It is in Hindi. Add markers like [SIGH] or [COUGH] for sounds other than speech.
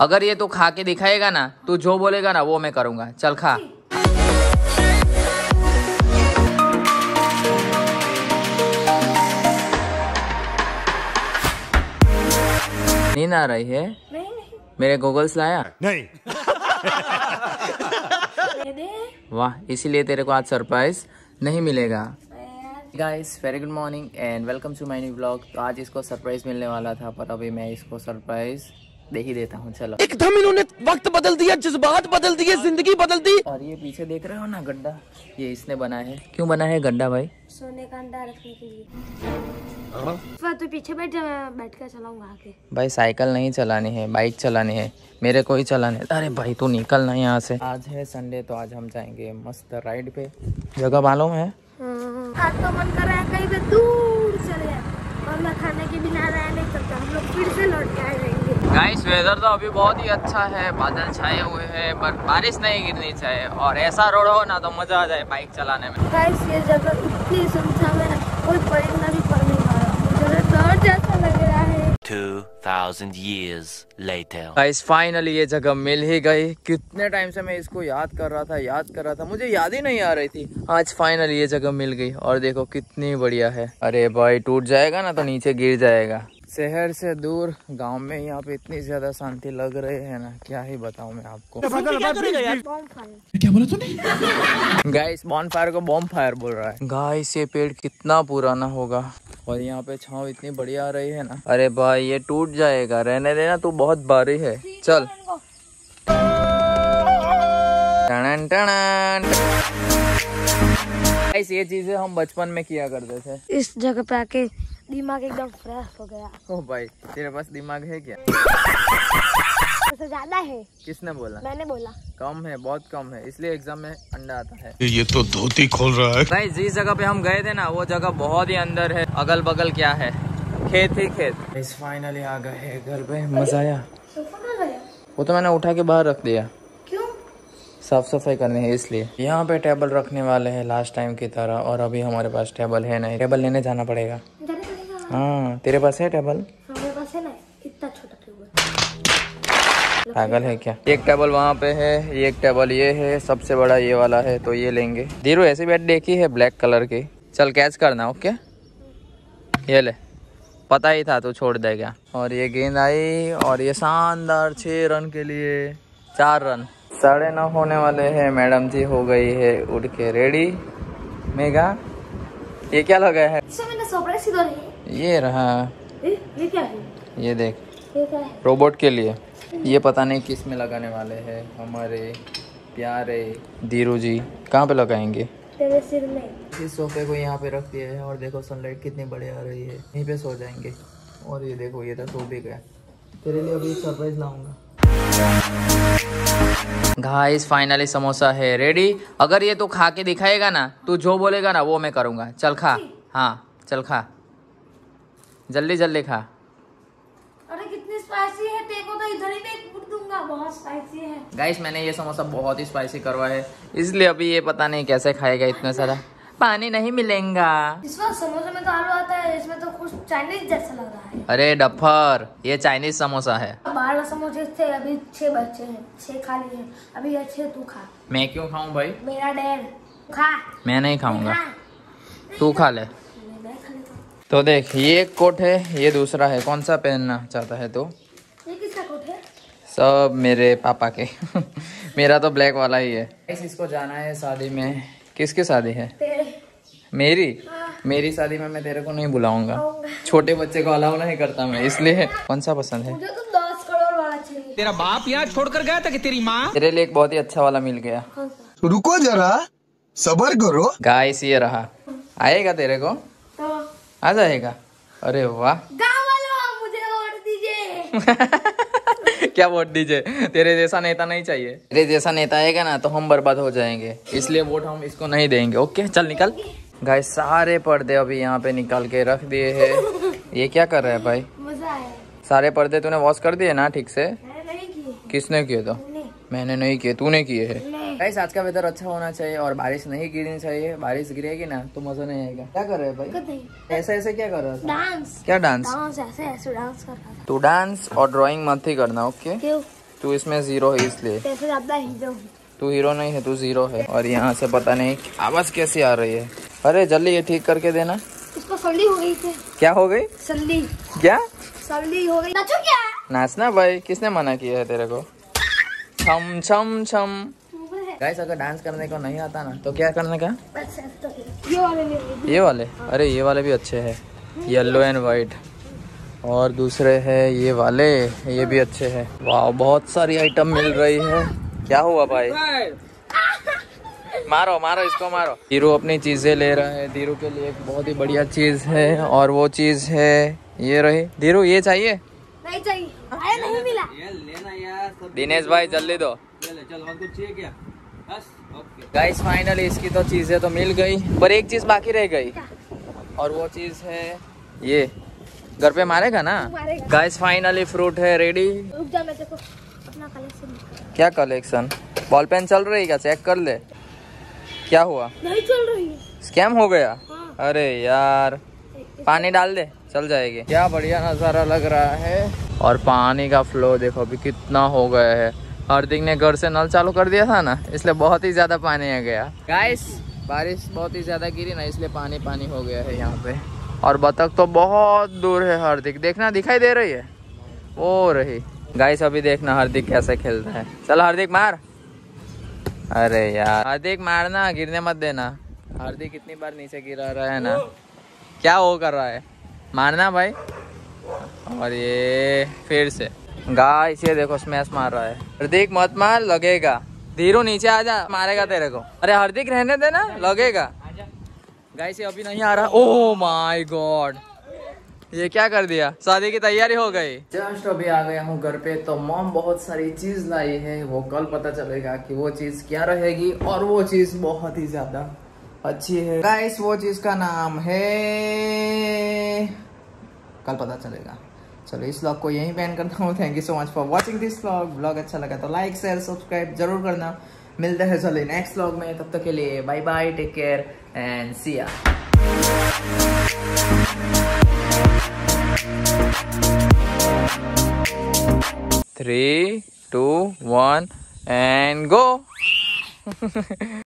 अगर ये तू खा के दिखाएगा ना तू जो बोलेगा ना वो मैं करूँगा। चल खा। नींद आ रही है? नहीं नहीं। मेरे गूगल्स लाया? नहीं। वाह इसीलिए तेरे को आज सरप्राइज़ नहीं मिलेगा। Guys very good morning and welcome to my new blog तो आज इसको सरप्राइज़ मिलने वाला था पर अभी मैं इसको सरप्राइज़ दे ही देता हूँ चलो। एकदम इन्होंने वक्त बदल दिया जज्बात बदल दिए ज़िंदगी बदल दी। और ये पीछे देख रहे हो ना गड्ढा? ये इसने बनाया है। क्यों बना है गड्ढा भाई? सोने का अंडा रखने के लिए। बार तू पीछे बैठ बैठ कर चलाऊँगा आगे। भाई साइकिल नहीं चलानी है बाइक चलानी है मेरे को ही चलाने अरे भाई तू निकल ना यहाँ से। आज है संडे तो आज हम जाएँगे मस्त राइड पे। जगह मालूम है? आज तो मन कर रहा है कहीं पे दूर चले और मैं खाने के बिना रह नहीं सकता हम लोग फिर से लौट के आ जाएँगे गाइस वेदर तो अभी बहुत ही अच्छा है बादल छाए हुए हैं पर बारिश नहीं गिरनी चाहिए। और ऐसा रोड हो ना तो मज़ा आ जाए बाइक चलाने में। गाइस ये जगह इतनी सुनसान है कोई परिंदा भी पड़ नहीं रहा। मुझे तो डर जैसा लग रहा है। 2,000 years later. गाइस फाइनली ये जगह मिल ही गई। कितने टाइम से मैं इसको याद कर रहा था याद कर रहा था। मुझे याद ही नहीं आ रही थी। आज फाइनली ये जगह मिल गई। और देखो कितनी बढ़िया है। अरे भाई टूट जाएगा ना तो नीचे गिर जाएगा। शहर से दूर गाँव में यहाँ पे इतनी ज़्यादा शांति लग रही है ना क्या ही बताऊँ मैं आपको। गाइस बॉन फायर को बॉम्ब फायर बोल रहा है। गाइस ये पेड़ कितना पुराना होगा। और यहाँ पे छाव इतनी बढ़िया आ रही है ना। अरे भाई ये टूट जाएगा। रहने देना तू बहुत भारी है। चल। टनन ये चीज़ें हम बचपन में किया करते थे। इस जगह पे आके दिमाग एकदम फ्रेश हो गया। ओ भाई तेरे पास दिमाग है क्या? वैसे ज़्यादा है। किसने बोला? मैंने बोला। कम है बहुत कम है इसलिए एग्ज़ाम में अंडा आता है। ये तो धोती खोल रहा है। भाई जिस जगह पे हम गए थे ना वो जगह बहुत ही अंदर है अगल बगल क्या है? खेत ही खेत। इस फाइनली आ गए घर पे मज़ा आया। वो तो मैंने उठा के बाहर रख दिया। क्यों? साफ़ सफ़ाई करनी है इसलिए। यहाँ पे टेबल रखने वाले हैं लास्ट टाइम की तरह और अभी हमारे पास टेबल है नहीं। टेबल लेने जाना पड़ेगा। हाँ। तेरे पास है टेबल? है ना इतना छोटा टेबल पागल है क्या? एक टेबल वहाँ पे है एक टेबल ये है सबसे बड़ा ये वाला है तो ये लेंगे। धीरू ऐसी बेड देखी है ब्लैक कलर की? चल कैच करना ओके ये ले। पता ही था तू छोड़ देगा और ये गेंद आई और ये शानदार छह रन के लिए। चार रन। साढ़े नौ होने वाले हैं मैडम जी हो गई है उठ के रेडी मेगा ये क्या लगा है? सरप्राइज़ किधर है। ये रहा। ए, ये क्या है? ये देख। ये क्या है? रोबोट के लिए। ये पता नहीं किसमें लगाने वाले हैं। हमारे प्यारे धीरू जी। कहाँ पे लगाएँगे? तेरे सिर में। इस सोफे को यहाँ पे रख दिया है और देखो सनलाइट कितनी बढ़िया आ रही है। यहीं पे सो जाएँगे। और ये देखो ये तो सो भी गया। तेरे लिए अभी सरप्राइज़ लाऊँगा। गाइस फाइनली समोसा है। रेडी अगर ये तो खा के दिखाएगा ना तू जो बोलेगा ना वो मैं करूँगा। चल खा। हाँ। चल खा। जल्दी जल्दी खा। अरे कितनी स्पाइसी है तेरे को तो इधर ही मैं कूट दूँगा। बहुत स्पाइसी है। गाइस मैंने ये समोसा बहुत ही स्पाइसी करवा है। इसलिए अभी ये पता नहीं कैसे खाएगा इतना सारा। पानी नहीं मिलेगा। इस बार समोसे में तो आलू आता है इसमें तो कुछ चाइनीज़ जैसा लग रहा है। अरे डफर ये चाइनीज़ समोसा है। बारह समोसे थे अभी छह बच्चे हैं। छह खा लिए अभी छह तू खा। मैं क्यों खाऊं भाई? मेरा डेढ़ खा। मैं नहीं खाऊँगा। तू खा ले। तो देख ये एक कोट है ये दूसरा है। कौन सा पहनना चाहता है तो? ये किसका कोट है? सब मेरे पापा के। [LAUGHS] मेरा तो ब्लैक वाला ही है। इसको जाना है शादी में। किसकी शादी है? तेरे। मेरी? मेरी शादी में मैं तेरे को नहीं बुलाऊँगा। छोटे बच्चे को अलाउ नहीं करता मैं इसलिए। कौन सा पसंद है? मुझे तो दस करोड़ वाला चाहिए। तेरा बाप यहाँ छोड़कर गया था कि तेरी माँ? तेरे लिए एक बहुत ही अच्छा वाला मिल गया। रुको जरा सबर करो। गाइस ये रहा। आएगा तेरे को? आ जाएगा। अरे वाह। [LAUGHS] मुझे वोट दीजिए। क्या वोट दीजिए? तेरे जैसा नेता नहीं चाहिए। तेरे जैसा नेता आएगा ना तो हम बर्बाद हो जाएँगे। इसलिए वोट हम इसको नहीं देंगे। ओके चल निकल। गाय सारे पर्दे अभी यहाँ पे निकाल के रख दिए हैं। [LAUGHS] ये क्या कर रहा है भाई? मज़ा सारे पर्दे तूने वॉश कर दिए ना ठीक से? नहीं किसने किए तो? मैंने नहीं किए तूने किए है। नहीं। गाइस आज का वेदर अच्छा होना चाहिए और बारिश नहीं गिरनी चाहिए। बारिश गिरेगी ना तो मज़ा नहीं आएगा। क्या कर रहे हैं भाई? ऐसे ऐसे क्या कर रहा था? डांस क्या डांस डांस ऐसे ऐसे डांस कर रहा था। तू डांस और ड्राइंग मत ही करना ओके तू इसमें ज़ीरो है इसलिए। तू हीरो नहीं है तू ज़ीरो है। और यहाँ से पता नहीं आवाज़ कैसी आ रही है। अरे जल्दी ये ठीक करके देना। इसको सर्दी हो गई थी। क्या हो गई? सर्दी क्या? सर्दी हो गई। नाचो क्या? नाचना भाई किसने मना किया है तेरे को? छम छम छम। गाइस अगर डांस करने को नहीं आता ना तो क्या करने का ये वाले ये वाले? अरे ये वाले भी अच्छे हैं। येलो एंड वाइट और दूसरे है ये वाले ये भी अच्छे हैं। वाह बहुत सारी आइटम मिल रही है। क्या हुआ भाई? मारो मारो इसको मारो। धीरू अपनी चीज़ें ले रहा है। धीरू के लिए एक बहुत ही बढ़िया चीज़ है और वो चीज़ है ये रही। धीरू ये चाहिए? नहीं चाहिए। नहीं मिला। दिनेश भाई जल्दी दो। गाइस फाइनली इसकी तो चीज़ें तो मिल गई पर एक चीज़ बाकी रह गई। और वो चीज़ है ये। घर पे मारेगा ना? गाइस फाइनली फ्रूट है रेडी क्या कलेक्शन बॉल पेन चल रही क्या? चेक कर ले। क्या हुआ? नहीं चल रही। है स्कैम हो गया? हाँ। अरे यार। पानी डाल दे चल जाएगी। क्या बढ़िया नज़ारा लग रहा है। और पानी का फ्लो देखो अभी कितना हो गया है। हार्दिक ने घर से नल चालू कर दिया था ना इसलिए बहुत ही ज़्यादा पानी आ गया। गाइस बारिश बहुत ही ज़्यादा गिरी ना इसलिए पानी पानी हो गया है यहाँ पे। और बतख तो बहुत दूर है हार्दिक देखना दिखाई दे रही है? वो रही। गाइस अभी देखना हार्दिक कैसे खेलता है। चल हार्दिक मार। अरे यार हार्दिक मारना गिरने मत देना। हार्दिक कितनी बार नीचे गिरा रहा है ना। क्या वो कर रहा है? मारना भाई। और ये फिर से। गाइस ये देखो स्मैश मार रहा है। हार्दिक, मत मार, लगेगा। धीरू, नीचे आ जा, मारेगा तेरे को। अरे, हार्दिक, रहने देना लगेगा। गाइस ये अभी नहीं आ रहा। ओ माय गॉड ये क्या कर दिया? शादी की तैयारी हो गई। जस्ट अभी आ गया हूँ घर पे तो मॉम बहुत सारी चीज़ लाई है। वो कल पता चलेगा कि वो चीज़ क्या रहेगी, और वो चीज़ बहुत ही ज़्यादा अच्छी है। गाइस वो चीज़ का नाम है कल पता चलेगा। चलो इस व्लॉग को यहीं बैन करता हूँ. Thank you so much for watching this vlog vlog अच्छा लगा तो लाइक शेयर सब्सक्राइब ज़रूर करना. मिलते हैं चलो नेक्स्ट व्लॉग में. तब तक के लिए bye bye take care and see ya three, two, one, and go. [LAUGHS]